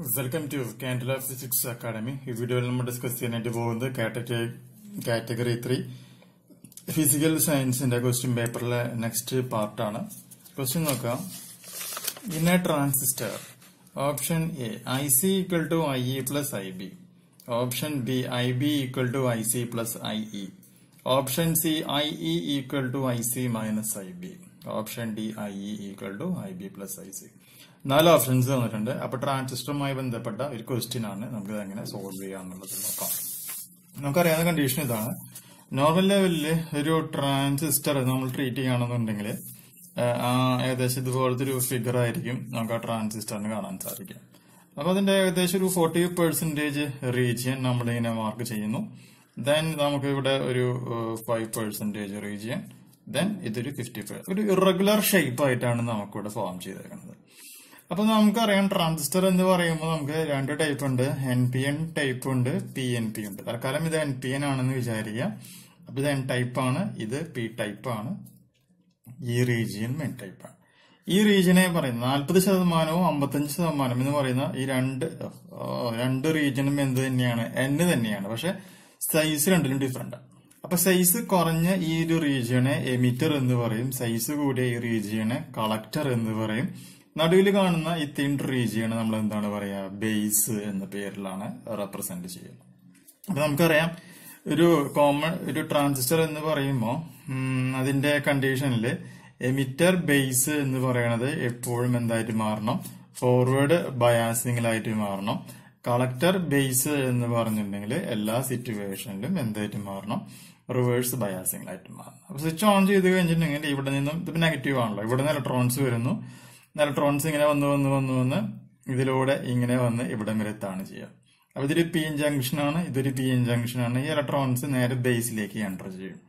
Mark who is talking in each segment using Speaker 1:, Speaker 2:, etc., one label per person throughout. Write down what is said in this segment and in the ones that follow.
Speaker 1: Welcome to Candela physics academy ഈ വീഡിയോയിൽ നമ്മൾ ഡിസ്കസ് ചെയ്യാനായിട്ട് പോകുന്നത് കാറ്റഗറി ത്രീ ഫിസിക്കൽ സയൻസിന്റെ ക്വസ്റ്റ്യൻ പേപ്പറിലെ നെക്സ്റ്റ് പാർട്ടാണ് ക്വസ്റ്റ്യൻ നോക്കാം. In a transistor option A I C equal to I E plus I B option B I B equal to I C plus I E option C I E equal to I C minus I B option D I E equal to I B plus I C നാല് options തന്നിട്ടുണ്ട് അപ്പൊ ട്രാൻസിസ്റ്ററുമായി ബന്ധപ്പെട്ട ഒരു question ആണ് നമുക്ക് എങ്ങനെ solve ചെയ്യാന്നുള്ളത് നോക്കാം. നമുക്കറിയാവുന്ന കണ്ടീഷൻ ഇതാണ്. നോർമൽ ലെവലിൽ ഒരു ട്രാൻസിസ്റ്റർ നമ്മൾ ട്രീറ്റ് ചെയ്യുകയാണെന്നുണ്ടെങ്കിൽ ഏകദേശം ഇതുപോലത്തെ ഒരു ഫിഗർ ആയിരിക്കും നമുക്ക് ആ ട്രാൻസിസ്റ്ററിന് കാണാൻ സാധിക്കും അപ്പൊ അതിന്റെ ഏകദേശം ഒരു ഫോർട്ടി പെർസെന്റേജ് റീജിയൻ നമ്മളിങ്ങനെ മാർക്ക് ചെയ്യുന്നു. ദെൻ നമുക്ക് ഇവിടെ ഒരു ഫൈവ് പെർസെന്റേജ് റീജിയൻ ദെൻ ഇതൊരു ഫിഫ്റ്റി ഒരു ഇറഗുലർ ഷേപ്പ് ആയിട്ടാണ് നമുക്കിവിടെ ഫോം ചെയ്തേക്കുന്നത്. അപ്പൊ നമുക്കറിയാം ട്രാൻസിസ്റ്റർ എന്ന് പറയുമ്പോൾ നമുക്ക് രണ്ട് ടൈപ്പ് ഉണ്ട്. എൻ പി എൻ ടൈപ്പ് ഉണ്ട് പി എൻ പി ഉണ്ട്. തൽക്കാലം ഇത് എൻ പി എൻ ആണെന്ന് വിചാരിക്കുക. അപ്പൊ ഇത് എൻ ടൈപ്പ് ആണ് ഇത് പി ടൈപ്പ് ആണ്. ഈ റീജിയൻ എൻ ടൈപ്പ് ആണ്. ഈ റീജിയനെ പറയുന്നത് നാൽപ്പത് ശതമാനവും അമ്പത്തഞ്ച് ശതമാനം എന്ന് പറയുന്ന ഈ രണ്ട് രണ്ട് റീജിയനും എന്ത് തന്നെയാണ്? എൻ തന്നെയാണ്. പക്ഷെ സൈസ് രണ്ടിലും ഡിഫറെന്റ് അപ്പൊ സൈസ് കുറഞ്ഞ ഈ ഒരു റീജിയനെ എമിറ്റർ എന്ന് പറയും. സൈസ് കൂടിയ ഈ റീജിയനെ കളക്ടർ എന്ന് പറയും. നടുവിൽ കാണുന്ന ഈ തിൻ റീജിയണ് നമ്മൾ എന്താണ് പറയുക ബേസ് എന്ന പേരിലാണ് റെപ്രസെന്റ് ചെയ്യുന്നത്. അപ്പൊ നമുക്കറിയാം ഒരു കോമൺ ഒരു ട്രാൻസിസ്റ്റർ എന്ന് പറയുമ്പോൾ അതിന്റെ കണ്ടീഷനിൽ എമിറ്റർ ബേസ് എന്ന് പറയുന്നത് എപ്പോഴും എന്തായിട്ട് മാറണം? ഫോർവേഡ് ബയാസിങ്ങിലായിട്ട് മാറണം. കളക്ടർ ബേസ് എന്ന് പറഞ്ഞിട്ടുണ്ടെങ്കിൽ എല്ലാ സിറ്റുവേഷനിലും എന്തായിട്ട് മാറണം? റിവേഴ്സ് ബയാസിങ്ങിലായിട്ട് മാറണം. അപ്പൊ സ്വിച്ച് ഓൺ ചെയ്ത് കഴിഞ്ഞിട്ടുണ്ടെങ്കിൽ ഇവിടെ നിന്നും ഇത് നെഗറ്റീവ് ആണല്ലോ. ഇവിടെ നിന്ന് ഇലക്ട്രോൺസ് വരുന്നു. ഇലക്ട്രോൺസ് ഇങ്ങനെ വന്ന് വന്ന് വന്ന് വന്ന് ഇതിലൂടെ ഇങ്ങനെ വന്ന് ഇവിടം വരെ എത്താണ് ചെയ്യുക. അപ്പൊ ഇതൊരു പി എൻ ജംഗ്ഷൻ ആണ്. ഇതൊരു പി എൻ ജംഗ്ഷൻ ആണ്. ഈ ഇലക്ട്രോൺസ് നേരെ ബേസിലേക്ക് എന്റർ ചെയ്യും.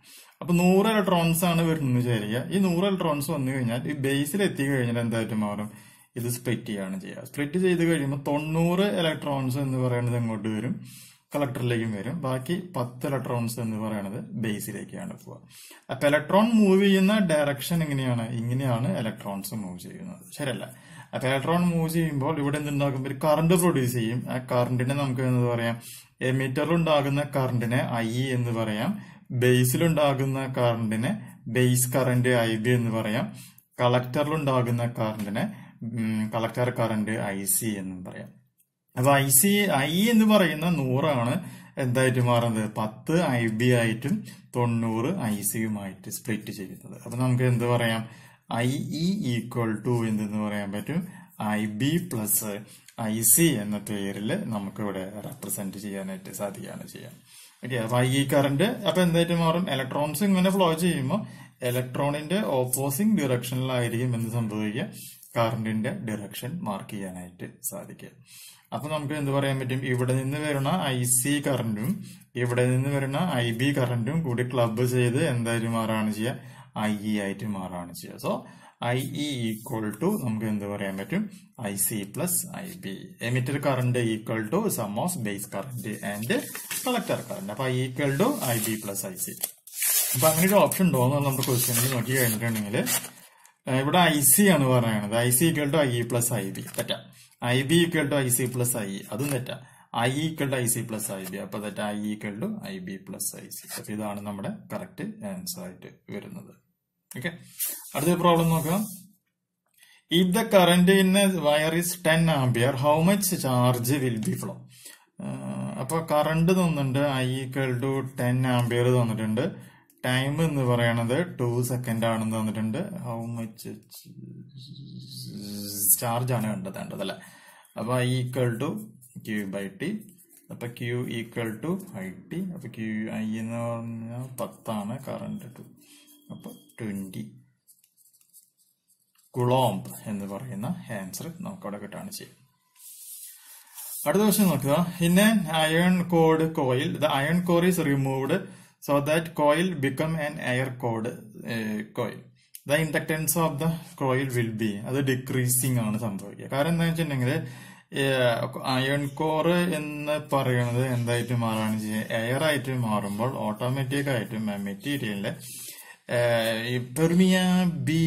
Speaker 1: അപ്പൊ നൂറ് ഇലക്ട്രോൺസ് ആണ് വരുന്നത് വിചാരിക്കുക. ഈ നൂറ് ഇലക്ട്രോൺസ് വന്നു കഴിഞ്ഞാൽ ഈ ബേസിൽ എത്തി കഴിഞ്ഞാൽ എന്തായിട്ട് മാറും? ഇത് സ്പ്ലിറ്റ് ചെയ്യാണ് ചെയ്യുക. സ്പ്ലിറ്റ് ചെയ്ത് കഴിയുമ്പോൾ തൊണ്ണൂറ് ഇലക്ട്രോൺസ് എന്ന് പറയുന്നത് എങ്ങോട്ട് വരും? കളക്ടറിലേക്കും വരും. ബാക്കി പത്ത് ഇലക്ട്രോൺസ് എന്ന് പറയുന്നത് ബേസിലേക്കാണ് പോവുക. അപ്പൊ ഇലക്ട്രോൺ മൂവ് ചെയ്യുന്ന ഡയറക്ഷൻ എങ്ങനെയാണ്? ഇങ്ങനെയാണ് ഇലക്ട്രോൺസ് മൂവ് ചെയ്യുന്നത്. ശരിയല്ല? അപ്പൊ ഇലക്ട്രോൺ മൂവ് ചെയ്യുമ്പോൾ ഇവിടെ എന്തുണ്ടാക്കും ഒരു കറണ്ട് പ്രൊഡ്യൂസ് ചെയ്യും. ആ കറണ്ടിനെ നമുക്ക് എന്ത് പറയാം? എമിറ്ററിൽ ഉണ്ടാകുന്ന കറണ്ടിനെ ഐ എന്ന് പറയാം. ബേസിലുണ്ടാകുന്ന കറണ്ടിനെ ബേസ് കറണ്ട് ഐ ബി എന്ന് പറയാം. കളക്ടറിൽ ഉണ്ടാകുന്ന കറണ്ടിനെ കളക്ടർ കറണ്ട് ഐ സി എന്നും പറയാം. അപ്പൊ ഐ സി ഐ എന്ന് പറയുന്ന നൂറാണ് എന്തായിട്ട് മാറുന്നത്? പത്ത് ഐ ബി ആയിട്ടും തൊണ്ണൂറ് ഐ സിയുമായിട്ട് സ്പ്ലിറ്റ് ചെയ്യുന്നത്. അപ്പൊ നമുക്ക് എന്ത് പറയാം? ഐ ഇ ഈക്വൽ ടു എന്തെന്ന് പറയാൻ പറ്റും? I B plus I C എന്ന പേരിൽ നമുക്ക് ഇവിടെ റെപ്രസെന്റ് ചെയ്യാനായിട്ട് സാധിക്കുകയാണ് ചെയ്യാം. ഓക്കെ അപ്പൊ ഇ കറന്റ് അപ്പൊ എന്തായിട്ട് മാറും? ഇലക്ട്രോൺസ് ഇങ്ങനെ ഫ്ലോ ചെയ്യുമ്പോൾ ഇലക്ട്രോണിന്റെ ഓപ്പോസിംഗ് ഡിറക്ഷനിലായിരിക്കും എന്ത് സംഭവിക്കുക? കറണ്ടിന്റെ ഡയറക്ഷൻ മാർക്ക് ചെയ്യാനായിട്ട് സാധിക്കുക. അപ്പൊ നമുക്ക് എന്ത് പറയാൻ പറ്റും? ഇവിടെ നിന്ന് വരുന്ന ഐ സി കറണ്ടും ഇവിടെ നിന്ന് വരുന്ന ഐ ബി കറണ്ടും കൂടി ക്ലബ് ചെയ്ത് എന്തായാലും മാറാണ് ചെയ്യുക. ഐ ഇ ആയിട്ട് മാറാണ് ചെയ്യുക. So I E equal to നമുക്ക് എന്ത് പറയാൻ പറ്റും? I C plus I B emitter current equal to sum of base current and collector current അപ്പൊ I equal to I B plus I C അപ്പൊ അങ്ങനെ ഒരു ഓപ്ഷൻ ഉണ്ടോ എന്ന് നമ്മുടെ ക്വസ്റ്റ്യനിൽ നോക്കി കഴിഞ്ഞിട്ടുണ്ടെങ്കിൽ ഇവിടെ ഐ സി ആണ് പറയുന്നത് I C equal to I plus I B തെറ്റ. I B equal to I C plus I അതും തെറ്റ. I equal to I C plus I B അപ്പൊ തെറ്റ. I equal to I B plus I C അപ്പൊ ഇതാണ് നമ്മുടെ correct answer ആയിട്ട് വരുന്നത്. Okay അടുത്ത problem നോക്കാം. If the current in wire is ten ampere how much charge will be flow അപ്പൊ current തന്നിട്ടുണ്ട് I equal to ten ampere തന്നിട്ടുണ്ട്. ടൈം എന്ന് പറയണത് ടു സെക്കൻഡ് ആണെന്ന് തന്നിട്ടുണ്ട്. ഹൗ മച്ച് ചാർജ് ആണ് കണ്ടെത്തേണ്ടത് അല്ലെ? അപ്പൊ I equal to Q by T അപ്പൊ Q equal to I T അപ്പൊ ക്യൂ ഐ എന്ന് പറഞ്ഞാൽ പത്താണ് കറണ്ട് ടു അപ്പൊ ട്വന്റി കുളോംബ് എന്ന് പറയുന്ന ആൻസർ നമുക്ക് അവിടെ കിട്ടാണ് ചെയ്യും അടുത്ത ക്വസ്റ്റ്യൻ നോക്കുക. In iron cored coil the iron core is removed so coil become an air cord uh, coil. The inductance of the coil will be അത് ഡിക്രീസിങ് ആണ് സംഭവിക്കുക. കാരണം എന്താ വെച്ചിട്ടുണ്ടെങ്കിൽ അയൺ കോർ എന്ന് പറയുന്നത് എന്തായിട്ട് മാറാണ് ചെയ്യുക? എയർ ആയിട്ട് മാറുമ്പോൾ ഓട്ടോമാറ്റിക് ആയിട്ടും മെറ്റീരിയലിന്റെ permeability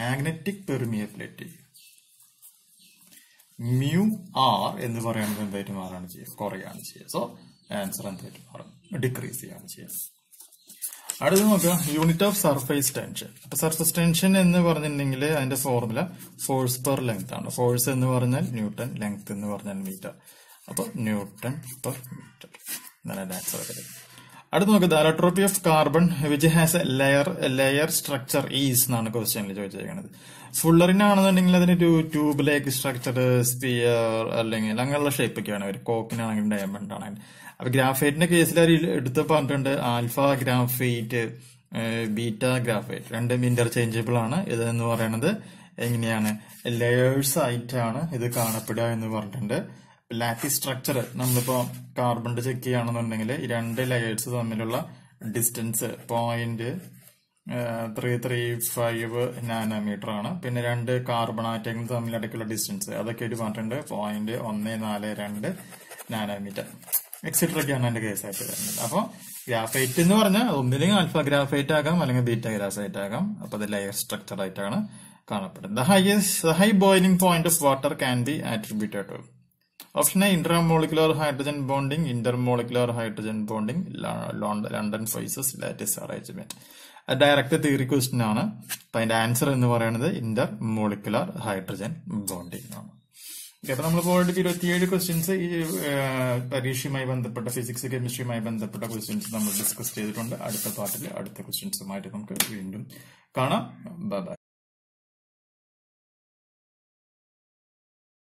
Speaker 1: magnetic permeability mu R എന്ന് പറയുന്നത് എന്തായിട്ട് മാറാണ് ചെയ്യുക? കുറയാണ് ചെയ്യുക. സോ ആൻസർ എന്തായിട്ട് മാറും? ഡിക്രീസ് ചെയ്യാണ് ചെയ്യുന്നത്. അടുത്ത് നോക്കുക. യൂണിറ്റ് ഓഫ് സർഫേസ് ടെൻഷൻ അപ്പൊ സർഫേസ് ടെൻഷൻ എന്ന് പറഞ്ഞിട്ടുണ്ടെങ്കിൽ അതിന്റെ ഫോർമുല ഫോഴ്സ് പെർ ലെങ്ത് ആണ്. ഫോഴ്സ് എന്ന് പറഞ്ഞാൽ ന്യൂട്ടൺ ലെങ്ത് എന്ന് പറഞ്ഞാൽ മീറ്റർ അപ്പൊ ന്യൂട്ടൺ പെർ മീറ്റർ എന്നാണ് ആൻസർ വരുന്നത് അടുത്ത് നോക്കുക allotropy of carbon which has a layer layer structure is എന്നാണ് ക്വസ്റ്റ്യനിൽ ചോദിച്ചിരിക്കുന്നത്. ഫുള്ളറിനാണെന്നുണ്ടെങ്കിൽ അതിന് ഒരു ട്യൂബ് ലേക്ക് സ്ട്രക്ചർ സ്പിയർ അല്ലെങ്കിൽ അങ്ങനെയുള്ള ഷേപ്പൊക്കെയാണ് ഒരു കോക്കിനാണെങ്കിൽ ഡയമണ്ട് ആണെങ്കിൽ അപ്പൊ ഗ്രാഫൈറ്റിന്റെ കേസിൽ അവർ എടുത്ത് പറഞ്ഞിട്ടുണ്ട്? ആൽഫ ഗ്രാഫൈറ്റ് ബീറ്റ ഗ്രാഫൈറ്റ് രണ്ടും ഇന്റർചേഞ്ചബിൾ ആണ്. എന്ന് പറയുന്നത് എങ്ങനെയാണ്? ലെയേഴ്സ് ആയിട്ടാണ് ഇത് കാണപ്പെടുക എന്ന് പറഞ്ഞിട്ടുണ്ട്. ലാറ്റിസ് സ്ട്രക്ചർ നമ്മളിപ്പോ കാർബണിന്റെ ചെക്ക് ചെയ്യുകയാണെന്നുണ്ടെങ്കിൽ രണ്ട് ലെയേഴ്സ് തമ്മിലുള്ള distance point three three five nanometre ആണ്. പിന്നെ രണ്ട് കാർബൺ ആറ്റങ്ങൾ തമ്മിൽ ഇടയ്ക്കുള്ള ഡിസ്റ്റൻസ് അതൊക്കെ ഒരു പറഞ്ഞിട്ടുണ്ട്. പോയിന്റ് ഒന്ന് നാല് രണ്ട് നാനോമീറ്റർ എക്സെട്ര ഒക്കെയാണ് എന്റെ കേസായിട്ട് വരുന്നത്. അപ്പോൾ ഗ്രാഫൈറ്റ് എന്ന് പറഞ്ഞാൽ ഒന്നില്ലെങ്കിൽ ആൽഫ ഗ്രാഫൈറ്റ് ആകാം അല്ലെങ്കിൽ ബീറ്റ ഗ്രാഫൈറ്റ് ആകാം. അപ്പൊ അത് ലെയർ സ്ട്രക്ചർ ആയിട്ടാണ് കാണപ്പെടുന്നത്. The highest high boiling point of water can be attributed option A intermolecular hydrogen bonding intermolecular hydrogen bonding London forces lattice arrangement. Direct theory question ആണ്. അപ്പൊ അതിന്റെ ആൻസർ എന്ന് പറയുന്നത് ഇന്റർ മോളിക്കുലർ ഹൈഡ്രജൻ ബോണ്ടിങ് ആണ്. അപ്പൊ നമ്മൾ ഓൾറെഡി ഇരുപത്തിയേഴ് questions ഈ പരീക്ഷയുമായി ബന്ധപ്പെട്ട ഫിസിക്സ് കെമിസ്ട്രിയുമായി ബന്ധപ്പെട്ട ക്വസ്റ്റ്യൻസ് നമ്മൾ ഡിസ്കസ് ചെയ്തിട്ടുണ്ട്. അടുത്ത പാർട്ടിൽ അടുത്ത ക്വസ്റ്റ്യൻസുമായിട്ട് നമുക്ക് വീണ്ടും കാണാം. Bye bye